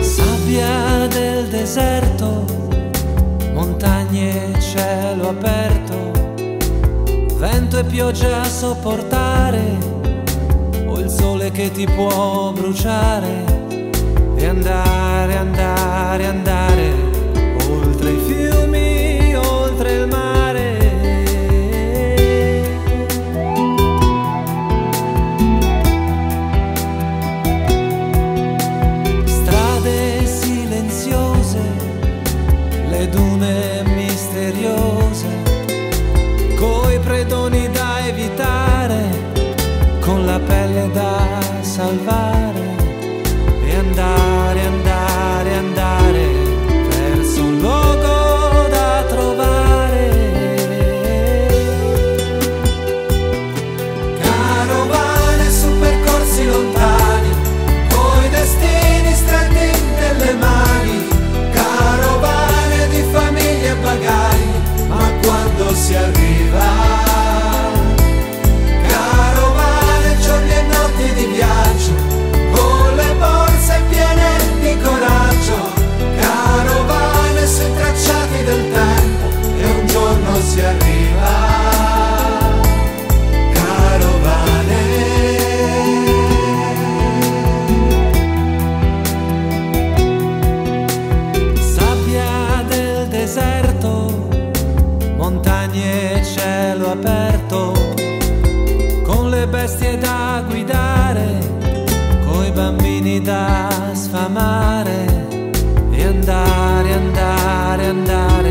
Sabbia del deserto, montagne, cielo aperto, vento e pioggia a sopportare, o il sole che ti può bruciare. bestie da guidare, coi bambini da sfamare e andare, andare, andare.